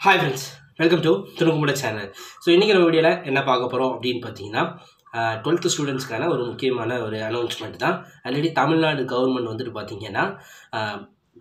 Hi friends welcome to திருங்குமுட channel so இன்றைக்கி நம்ம வீடியோவில் என்ன பார்க்க போகிறோம் அப்படின்னு பார்த்தீங்கன்னா டுவெல்த்து ஸ்டூடெண்ட்ஸ்க்கான ஒரு முக்கியமான ஒரு அனௌன்ஸ்மெண்ட் தான். ஆல்ரெடி தமிழ்நாடு கவர்மெண்ட் வந்துட்டு பார்த்தீங்கன்னா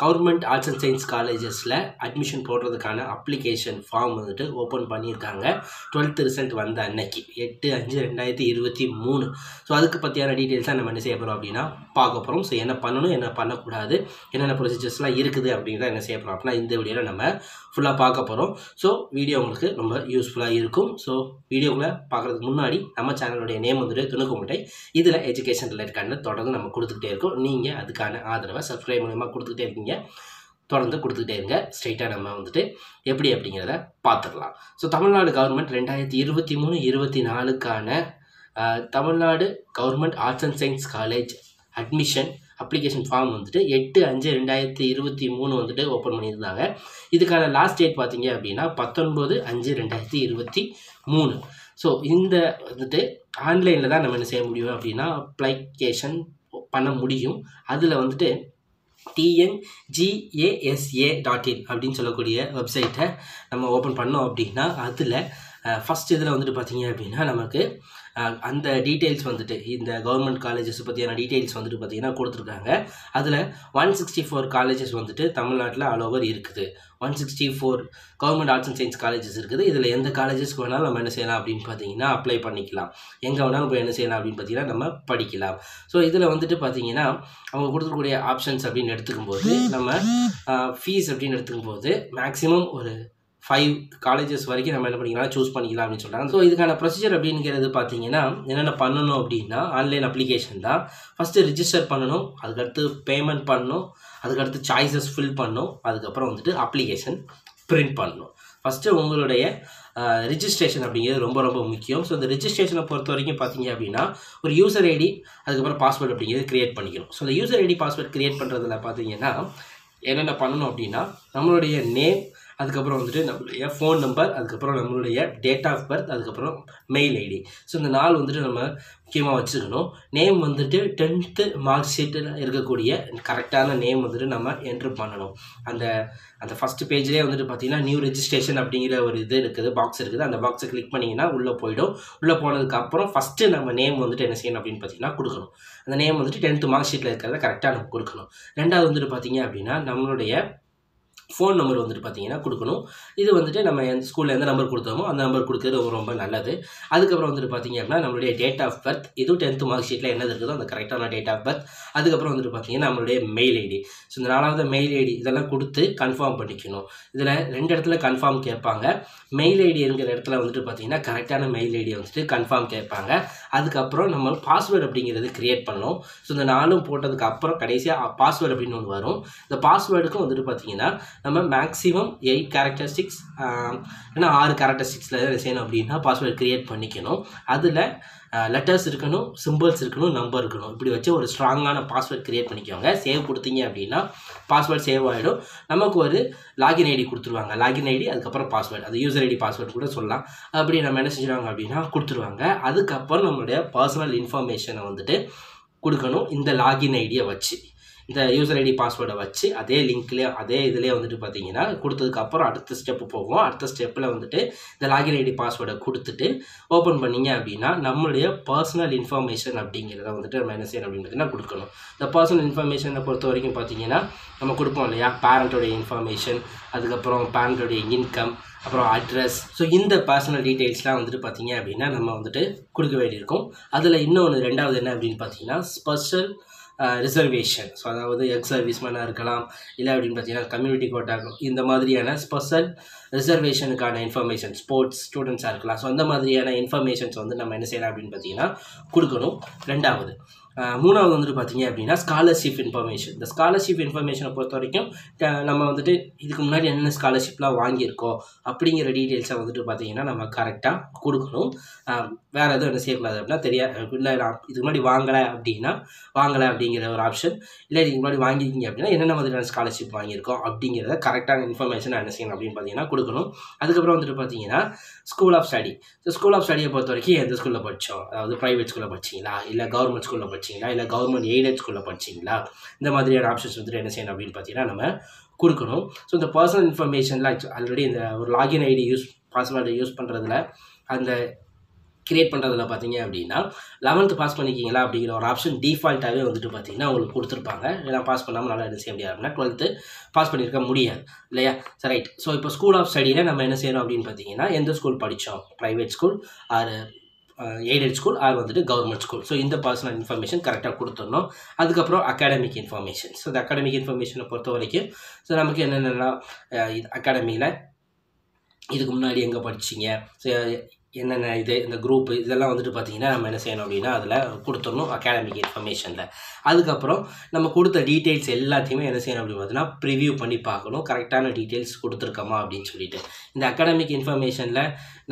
கவர்மெண்ட் ஆர்ட்ஸ் அண்ட் சயின்ஸ் காலேஜஸில் அட்மிஷன் போடுறதுக்கான அப்ளிகேஷன் ஃபார்ம் வந்துட்டு ஓப்பன் பண்ணியிருக்காங்க. டுவெல்த்து ரிசல்ட் வந்த அன்னைக்கு. எட்டு அஞ்சு ரெண்டாயிரத்தி இருபத்தி மூணு. ஸோ அதுக்கு பற்றியான டீட்டெயில்ஸ் தான் நம்ம என்ன செய்ய போகிறோம் அப்படின்னா பார்க்க போகிறோம் ஸோ என்ன பண்ணணும் என்ன பண்ணக்கூடாது என்னென்ன ப்ரொசீஜர்ஸ்லாம் இருக்குது அப்படிங்கிறத என்ன செய்ய போகிறோம் அப்படின்னா இந்த வீடியோவில் நம்ம ஃபுல்லாக பார்க்க போகிறோம் ஸோ வீடியோ உங்களுக்கு ரொம்ப யூஸ்ஃபுல்லாக இருக்கும். ஸோ வீடியோக்குள்ளே பார்க்குறதுக்கு முன்னாடி நம்ம சேனலுடைய நேம் வந்துட்டு துணுக்குமுட்டை. இதில் எஜுகேஷன் ரிலேட்டட் தொடர்ந்து நம்ம கொடுத்துக்கிட்டே இருக்கோம். நீங்கள் அதுக்கான ஆதரவை சப்ஸ்கிரைப் மூலமாக கொடுத்துக்கிட்டே இருக்கீங்க. தொடர்ந்து கொடுத்துக்கிட்டே இருங்க. ஸ்ட்ரைட்டாக நம்ம வந்துட்டு எப்படி அப்படிங்கிறத பார்த்துடலாம். ஸோ தமிழ்நாடு கவர்மெண்ட் ரெண்டாயிரத்தி இருபத்தி மூணு இருபத்தி நாலுக்கான Tamil Nadu government arts and science college admission application form வந்துட்டு எட்டு அஞ்சு ரெண்டாயிரத்தி இருபத்தி மூணு வந்துட்டு ஓப்பன் பண்ணியிருந்தாங்க. இதுக்கான லாஸ்ட் டேட் பார்த்தீங்க அப்படின்னா பத்தொன்பது அஞ்சு ரெண்டாயிரத்தி இருபத்தி மூணு. ஸோ இந்த வந்துட்டு ஆன்லைனில் தான் நம்ம என்ன செய்ய முடியும் அப்படின்னா அப்ளிகேஷன் பண்ண முடியும். அதில் வந்துட்டு டிஎன்ஜிஏஎஸ்ஏ டாட் இன் அப்படின்னு சொல்லக்கூடிய வெப்சைட்டை நம்ம ஓப்பன் பண்ணோம் அப்படின்னா அதில் ஃபஸ்ட் இதில் வந்துட்டு பார்த்தீங்க அப்படின்னா நமக்கு அந்த டீட்டெயில்ஸ் வந்துட்டு இந்த கவர்மெண்ட் காலேஜஸ் பற்றியான டீட்டெயில்ஸ் வந்துட்டு பார்த்தீங்கன்னா கொடுத்துருக்காங்க. அதில் ஒன் சிக்ஸ்டி ஃபோர் காலேஜஸ் வந்துட்டு தமிழ்நாட்டில் ஆல் ஓவர் இருக்குது. One sixty four government arts and science colleges இருக்குது. இதில் எந்த காலேஜஸ்க்கு வேணாலும் நம்ம என்ன செய்யலாம் அப்படின்னு பார்த்தீங்கன்னா அப்ளை பண்ணிக்கலாம். எங்கே வேணாலும் போய் என்ன செய்யலாம் அப்படின்னு பார்த்தீங்கன்னா நம்ம படிக்கலாம். ஸோ இதில் வந்துட்டு பார்த்தீங்கன்னா அவங்க கொடுத்துருக்கூடிய ஆப்ஷன்ஸ் அப்படின்னு எடுத்துக்கும்போது நம்ம ஃபீஸ் அப்படின்னு எடுத்துக்கும்போது மேக்ஸிமம் ஒரு ஃபைவ் காலேஜஸ் வரைக்கும் நம்ம என்ன பண்ணிக்கலாம் சூஸ் பண்ணிக்கலாம் அப்படின்னு சொல்கிறாங்க ஸோ இதுக்கான ப்ரொசீஜர் அப்படிங்கிறது பார்த்தீங்கன்னா என்னென்ன பண்ணணும் அப்படின்னா ஆன்லைன் அப்ளிகேஷன் தான். ஃபஸ்ட்டு ரிஜிஸ்டர் பண்ணணும் அதுக்கடுத்து பேமெண்ட் பண்ணணும் அதுக்கடுத்து சாய்ஸஸ் ஃபில் பண்ணணும் அதுக்கப்புறம் வந்துட்டு அப்ளிகேஷன் பிரிண்ட் பண்ணணும். ஃபஸ்ட்டு உங்களுடைய ரிஜிஸ்ட்ரேஷன் அப்படிங்கிறது ரொம்ப ரொம்ப முக்கியம். ஸோ இந்த ரிஜிஸ்ட்ரேஷனை பொறுத்த வரைக்கும் பார்த்தீங்க அப்படின்னா ஒரு யூசர் ஐடி அதுக்கப்புறம் பாஸ்வேர்டு அப்படிங்கிறது க்ரியேட் பண்ணிக்கணும். ஸோ இந்த யூசர் ஐடி பாஸ்வேர்டு க்ரியேட் பண்ணுறதுல பார்த்தீங்கன்னா என்னென்ன பண்ணணும் அப்படின்னா நம்மளுடைய நேம் அதுக்கப்புறம் வந்துட்டு நம்மளுடைய ஃபோன் நம்பர் அதுக்கப்புறம் நம்மளுடைய டேட் ஆஃப் பர்த் அதுக்கப்புறம் மெயில் ஐடி ஸோ இந்த நாள் வந்துட்டு நம்ம முக்கியமாக வச்சுக்கணும் நேம் வந்துட்டு டென்த்து மார்க் ஷீட்டில் இருக்கக்கூடிய கரெக்டான நேம் வந்துட்டு நம்ம என்ட்ரு பண்ணணும். அந்த அந்த ஃபஸ்ட்டு பேஜ்லேயே வந்துட்டு பார்த்தீங்கன்னா நியூ ரெஜிஸ்ட்ரேஷன் அப்படிங்கிற ஒரு இது இருக்குது பாக்ஸ் இருக்குது. அந்த பாக்ஸை கிளிக் பண்ணிங்கன்னா உள்ளே போயிடும். உள்ளே போனதுக்கப்புறம் ஃபஸ்ட்டு நம்ம நேம் வந்துட்டு என்ன செய்யணும் அப்படின்னு பார்த்தீங்கன்னா கொடுக்கணும். அந்த நேம் வந்துட்டு டென்த்து மார்க் ஷீட்டில் இருக்கிறத கரெக்டாக நம்ம கொடுக்கணும். ரெண்டாவது வந்துட்டு பார்த்தீங்க அப்படின்னா நம்மளுடைய ஃபோன் நம்பர் வந்துட்டு பார்த்தீங்கன்னா கொடுக்கணும். இது வந்துட்டு நம்ம எந்த ஸ்கூலில் எந்த நம்பர் கொடுத்தோமோ அந்த நம்பர் கொடுக்கறது ரொம்ப ரொம்ப நல்லது. அதுக்கப்புறம் வந்துட்டு பார்த்தீங்க அப்படின்னா நம்மளுடைய டேட் ஆஃப் பர்த் இதுவும் டென்த்து மார்க் ஷீட்டில் என்னது இருக்குதோ அந்த கரெக்டான டேட் ஆஃப் பர்த் அதுக்கப்புறம் வந்துட்டு பார்த்தீங்கன்னா நம்மளுடைய மெயில் ஐடி ஸோ இந்த நாலாவது மெயில் ஐடி இதெல்லாம் கொடுத்து கன்ஃபார்ம் பண்ணிக்கணும். இதில் ரெண்டு இடத்துல கன்ஃபார்ம் கேட்பாங்க. மெயில் ஐடி இருக்கிற இடத்துல வந்துட்டு பார்த்தீங்கன்னா கரெக்டான மெயில் ஐடியை வந்துட்டு கன்ஃபார்ம் கேட்பாங்க. அதுக்கப்புறம் நம்ம பாஸ்வேர்டு அப்படிங்கிறது க்ரியேட் பண்ணோம் ஸோ இந்த நாலும் போட்டதுக்கு அப்புறம் கடைசியாக பாஸ்வேர்டு அப்படின்னு ஒன்று வரும். இந்த பாஸ்வேர்டுக்கும் வந்துட்டு பார்த்தீங்கன்னா நம்ம மேக்ஸிமம் எயிட் கேரக்டரிஸ்டிக்ஸ் இல்லைன்னா ஆறு கேரக்டரிஸ்டிக்ஸில் எதாவது செய்யணும் அப்படின்னா பாஸ்வேர்டு க்ரியேட் பண்ணிக்கணும். அதில் லெட்டர்ஸ் இருக்கணும் சிம்பிள்ஸ் இருக்கணும் நம்பர் இருக்கணும். இப்படி வச்சு ஒரு ஸ்ட்ராங்கான பாஸ்வேர்ட் க்ரியேட் பண்ணிக்கோங்க. சேவ் கொடுத்தீங்க அப்படின்னா பாஸ்வேர்ட் சேவ் ஆகிடும் நமக்கு ஒரு லாகின் ஐடி கொடுத்துருவாங்க. லாகின் ஐடி அதுக்கப்புறம் பாஸ்வேர்டு அது யூசர் ஐடி பாஸ்வேர்டு கூட சொல்லலாம். அப்படி நம்ம என்ன செஞ்சுருவாங்க அப்படின்னா கொடுத்துருவாங்க. அதுக்கப்புறம் நம்மளுடைய பர்சனல் இன்ஃபர்மேஷனை வந்துட்டு கொடுக்கணும். இந்த லாகின் ஐடியை வச்சு. இந்த யூசர் ஐடி பாஸ்வேர்டை வச்சு அதே லிங்க்லேயே அதே இதுலேயே வந்துட்டு பார்த்தீங்கன்னா கொடுத்ததுக்கப்புறம் அடுத்த ஸ்டெப்பு போவோம் அடுத்த ஸ்டெப்பில் வந்துட்டு இந்த லாகின் ஐடி பாஸ்வேர்டை கொடுத்துட்டு ஓப்பன் பண்ணீங்க அப்படின்னா நம்மளுடைய பர்சனல் இன்ஃபர்மேஷன் அப்படிங்கிறத வந்துட்டு நம்ம என்ன செய்யணும் அப்படின்னு கொடுக்கணும். இந்த பர்சனல் இன்ஃபர்மேஷனை பொறுத்த வரைக்கும் பார்த்தீங்கன்னா நம்ம கொடுப்போம் இல்லையா? பேரண்ட்டோடைய இன்ஃபர்மேஷன் அதுக்கப்புறம் பேரண்ட்டோடைய இன்கம் அப்புறம் அட்ரஸ் ஸோ இந்த பர்சனல் டீட்டெயில்ஸ்லாம் வந்துட்டு பார்த்தீங்க அப்படின்னா நம்ம வந்துட்டு கொடுக்க வேண்டியிருக்கும். அதில் இன்னொன்று ரெண்டாவது என்ன அப்படின்னு பார்த்தீங்கன்னா ஸ்பெஷல் ரிசர்வேஷன் ஸோ அதாவது எக்ஸ் சர்வீஸ்மேனாக இருக்கலாம் இல்லை அப்படின்னு பார்த்தீங்கன்னா கம்யூனிட்டி கோட்டா இந்த மாதிரியான ஸ்பெஷல் ரிசர்வேஷனுக்கான இன்ஃபர்மேஷன் ஸ்போர்ட்ஸ் ஸ்டூடெண்ட்ஸாக இருக்கலாம். ஸோ அந்த மாதிரியான இன்ஃபர்மேஷன்ஸ் வந்து நம்ம என்ன செய்யலாம் அப்படின்னு பார்த்தீங்கன்னா கொடுக்கணும். ரெண்டாவது மூணாவது வந்துட்டு பார்த்தீங்க அப்படின்னா ஸ்காலர்ஷிப் இன்ஃபர்மேஷன் இந்த ஸ்காலர்ஷிப் இன்ஃபர்மேஷனை பொறுத்த வரைக்கும் நம்ம வந்துட்டு இதுக்கு முன்னாடி என்னென்ன ஸ்காலர்ஷிப்லாம் வாங்கியிருக்கோம் அப்படிங்கிற டீட்டெயில்ஸை வந்துட்டு பார்த்தீங்கன்னா நம்ம கரெக்டாக கொடுக்கணும். வேறு எதுவும் என்ன செய்யக்கூடாது அப்படின்னா தெரியாது இல்லை நான் இதுக்கு முன்னாடி வாங்கலை அப்படின்னா வாங்கலை அப்படிங்கிற ஒரு ஆப்ஷன் இல்லை இதுக்கு முன்னாடி வாங்கியிருக்கீங்க அப்படின்னா என்னென்ன மாதிரியான ஸ்காலர்ஷிப் வாங்கியிருக்கோம் அப்படிங்கிறத கரெக்டான இன்ஃபர்மேஷன் என்ன செய்யணும் அப்படின்னு பார்த்தீங்கன்னா கொடுக்கணும். அதுக்கப்புறம் வந்துட்டு பார்த்தீங்கன்னா school of study so school of ஸ்டடியை பொறுத்த வரைக்கும் எந்த ஸ்கூலில் படித்தோம்? அதாவது ப்ரைவேட் ஸ்கூலில் படிச்சிங்களா இல்லை கவர்மெண்ட் ஸ்கூலில் படிச்சிங்களா? இல்லை கவர்மெண்ட் எய்டட் ஸ்கூலில் படிச்சிங்களா? இந்த மாதிரியான ஆப்ஷன்ஸ் வந்துட்டு என்ன செய்யணும் அப்படின்னு பார்த்தீங்கன்னா நம்ம கொடுக்கணும். ஸோ இந்த பர்சனல் இன்ஃபர்மேஷனில் ஆல்ரெடி இந்த ஒரு login ID use password use பண்ணுறதுல அந்த கிரியேட் பண்ணுறதுல பார்த்தீங்க அப்படின்னா லெவன்த்து பாஸ் பண்ணிக்கிங்களா அப்படிங்கிற ஒரு ஆப்ஷன் டிஃபால்ட்டாகவே வந்துட்டு பார்த்தீங்கன்னா உங்களுக்கு கொடுத்துருப்பாங்க. ஏன்னா பாஸ் பண்ணாமல் நல்லா என்ன செய்ய முடியாது அப்படின்னா டுவெல்த்து பாஸ் பண்ணியிருக்க முடியாது. இல்லையா? சரி ரைட் ஸோ இப்போ ஸ்கூல் ஆஃப் ஸ்டடியில் நம்ம என்ன செய்யணும் அப்படின்னு பார்த்தீங்கன்னா எந்த ஸ்கூல் படித்தோம் private school or aided school or வந்துட்டு கவர்மெண்ட் ஸ்கூல் ஸோ இந்த பர்சனல் இன்ஃபர்மேஷன் கரெக்டாக கொடுத்துடணும். அதுக்கப்புறம் அகாடமிக் இன்ஃபர்மேஷன் ஸோ இந்த அகாடமிக் இன்ஃபர்மேஷனை பொறுத்த வரைக்கும் ஸோ நமக்கு என்னென்னலாம் இது அகாடமியில் இதுக்கு முன்னாடி எங்கே படிச்சிங்க? ஸோ என்னென்ன இது இந்த குரூப்பு இதெல்லாம் வந்துட்டு பார்த்தீங்கன்னா நம்ம என்ன செய்யணும் அப்படின்னா அதில் கொடுத்துடணும் அகாடமிக் இன்ஃபர்மேஷனில் அதுக்கப்புறம் நம்ம கொடுத்த டீட்டெயில்ஸ் எல்லாத்தையுமே என்ன செய்யணும் அப்படின்னு பார்த்தீங்கன்னா ப்ரிவியூ பண்ணி பார்க்கணும். கரெக்டான டீட்டெயில்ஸ் கொடுத்துருக்கோமா அப்படின்னு சொல்லிட்டு. இந்த அகாடமிக் இன்ஃபர்மேஷனில்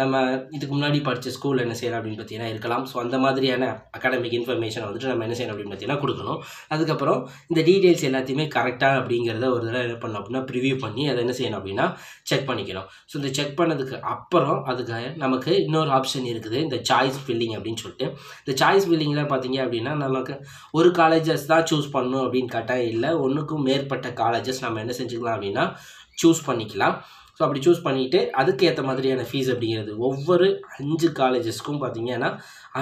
நம்ம இதுக்கு முன்னாடி படித்த ஸ்கூல் என்ன செய்யலாம் அப்படின்னு பார்த்தீங்கன்னா இருக்கலாம். ஸோ அந்த மாதிரியான அகாடமிக் இன்ஃபர்மேஷன் வந்துட்டு நம்ம என்ன செய்யணும் அப்படின்னு பார்த்தீங்கன்னா கொடுக்கணும். அதுக்கப்புறம் இந்த டீட்டெயில்ஸ் எல்லாத்தையுமே கரெக்டாக அப்படிங்கிறத ஒரு தடவை என்ன பண்ணணும் அப்படின்னா ப்ரிவியூ பண்ணி அதை என்ன செய்யணும் அப்படின்னா செக் பண்ணிக்கணும். ஸோ இந்த செக் பண்ணதுக்கு அப்புறம் அதுக்கு நமக்கு இன்னொரு ஆப்ஷன் இருக்குது. இந்த சாய்ஸ் ஃபில்லிங் அப்படின்னு சொல்லிட்டு. இந்த சாய்ஸ் ஃபில்லிங்கில் பார்த்தீங்க அப்படின்னா நமக்கு ஒரு காலேஜஸ் தான் சூஸ் பண்ணணும் அப்படின்னு கட்டாயம் இல்லை. ஒன்றுக்கும் மேற்பட்ட காலேஜஸ் நம்ம என்ன செஞ்சுக்கலாம் அப்படின்னா சூஸ் பண்ணிக்கலாம். ஸோ அப்படி சூஸ் பண்ணிவிட்டு அதுக்கு ஏற்ற மாதிரியான ஃபீஸ் அப்படிங்கிறது ஒவ்வொரு அஞ்சு காலேஜஸ்க்கும் பார்த்தீங்கன்னா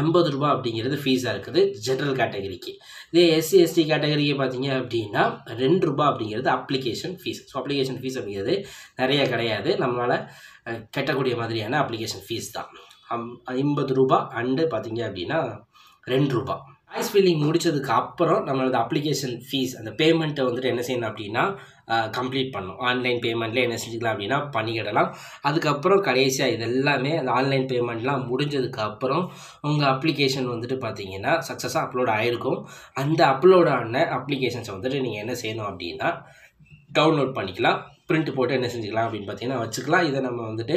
ஐம்பது ரூபா அப்படிங்கிறது ஃபீஸாக இருக்குது ஜென்ரல் கேட்டகரிக்கு இதே எஸ்சி எஸ்டி கேட்டகரிக்கு பார்த்தீங்க அப்படின்னா ரெண்டு ரூபா அப்படிங்கிறது application fees so application fees அப்படிங்கிறது நிறைய கிடையாது. நம்மளால் கட்டக்கூடிய மாதிரியான அப்ளிகேஷன் ஃபீஸ் தான். அம் ஐம்பது ரூபா அண்டு பார்த்தீங்க அப்படின்னா ரெண்டு ரூபா வாய்ஸ் ஃபில்லிங் முடித்ததுக்கு அப்புறம் நம்மளோட அப்ளிகேஷன் ஃபீஸ் அந்த பேமெண்ட்டை வந்துட்டு என்ன செய்யணும் அப்படின்னா கம்ப்ளீட் பண்ணும். ஆன்லைன் பேமெண்ட்டில் என்ன செஞ்சுக்கலாம் அப்படின்னா பண்ணிக்கிடலாம் அதுக்கப்புறம் கடைசியாக இதெல்லாமே அந்த ஆன்லைன் பேமெண்ட்லாம் முடிஞ்சதுக்கப்புறம் உங்கள் அப்ளிகேஷன் வந்துட்டு பார்த்தீங்கன்னா சக்ஸஸாக அப்லோட் ஆகிருக்கும் அந்த அப்லோட் ஆன அப்ளிகேஷன்ஸை வந்துட்டு நீங்கள் என்ன செய்யணும் அப்படின்னா டவுன்லோட் பண்ணிக்கலாம். பிரிண்ட் போட்டு என்ன செஞ்சுக்கலாம் அப்படின்னு பார்த்தீங்கன்னா வச்சுக்கலாம். இதை நம்ம வந்துட்டு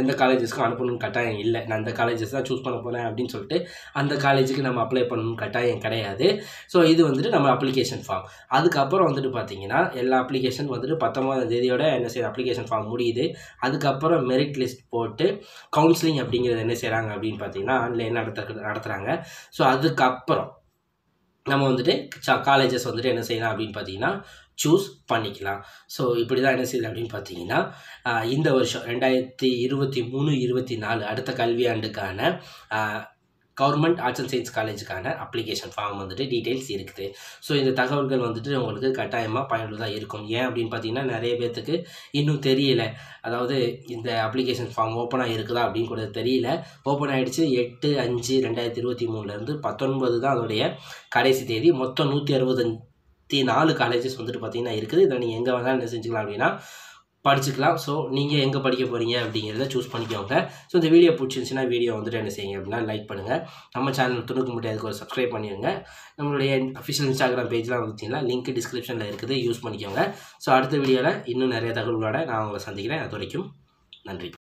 எந்த காலேஜஸ்க்கும் அனுப்பணும்னு கட்டாயம் இல்லை. நான் அந்த காலேஜஸ் தான் சூஸ் பண்ண போகிறேன் அப்படின்னு சொல்லிட்டு அந்த காலேஜுக்கு நம்ம அப்ளை பண்ணணும்னு கட்டாயம் கிடையாது. ஸோ இது வந்துட்டு நம்ம அப்ளிகேஷன் ஃபார்ம் அதுக்கப்புறம் வந்துட்டு பார்த்தீங்கன்னா எல்லா அப்ளிகேஷன் வந்துட்டு பத்தொம்பதாம் தேதியோட என்ன செய்யற அப்ளிகேஷன் ஃபார்ம் முடியுது. அதுக்கப்புறம் மெரிட் லிஸ்ட் போட்டு கவுன்சிலிங் அப்படிங்கிறது என்ன செய்கிறாங்க அப்படின்னு பார்த்தீங்கன்னா ஆன்லைன் நடத்த நடத்துகிறாங்க ஸோ அதுக்கப்புறம் நம்ம வந்துட்டு காலேஜஸ் வந்துட்டு என்ன செய்யலாம் அப்படின்னு பார்த்தீங்கன்னா சூஸ் பண்ணிக்கலாம். ஸோ இப்படி தான் என்ன செய்யுது அப்படின்னு பார்த்தீங்கன்னா இந்த வருஷம் ரெண்டாயிரத்தி இருபத்தி மூணு இருபத்தி நாலு அடுத்த கல்வியாண்டுக்கான கவர்மெண்ட் ஆர்ட்ஸ் அண்ட் சயின்ஸ் காலேஜுக்கான அப்ளிகேஷன் ஃபார்ம் வந்துட்டு டீட்டெயில்ஸ் இருக்குது. ஸோ இந்த தகவல்கள் வந்துட்டு உங்களுக்கு கட்டாயமாக பயனுள்ளதாக இருக்கும். ஏன் அப்படின்னு பார்த்தீங்கன்னா நிறைய பேர்த்துக்கு இன்னும் தெரியல. அதாவது இந்த அப்ளிகேஷன் ஃபார்ம் ஓப்பனாக இருக்குதா அப்படின்னு கூட தெரியல. ஓப்பன் ஆகிடுச்சு எட்டு அஞ்சு ரெண்டாயிரத்தி இருபத்தி மூணுலேருந்து பத்தொன்பது தான் அதோடைய கடைசி தேதி. மொத்தம் நூற்றி அறுபத்தஞ்சு நாலு காலேஜஸ் வந்துட்டு பார்த்தீங்கன்னா இருக்குது. இதில் நீங்கள் எங்கே வேணாலும் என்ன செஞ்சுக்கலாம் அப்படின்னா படிச்சுக்கலாம். ஸோ நீங்கள் எங்கே படிக்க போகிறீங்க அப்படிங்கிறத சூஸ் பண்ணிக்கோங்க. ஸோ இந்த வீடியோ பிடிச்சிருந்துச்சுன்னா வீடியோ வந்துட்டு என்ன செய்யுங்க அப்படின்னா லைக் பண்ணுங்கள் நம்ம சேனல் துணுக்கு மட்டும் அதுக்கு ஒரு சப்ஸ்கிரைப் பண்ணிடுங்க நம்மளுடைய அஃபிஷியல் இன்ஸ்டாகிராம் பேஜ்லாம் வந்துச்சிங்கன்னா லிங்க் டிஸ்கிரிப்ஷனில் இருக்குது. யூஸ் பண்ணிக்கோங்க. ஸோ அடுத்த வீடியோவில் இன்னும் நிறைய தகவல்களோட நான் உங்களை சந்திக்கிறேன். அது வரைக்கும் நன்றி.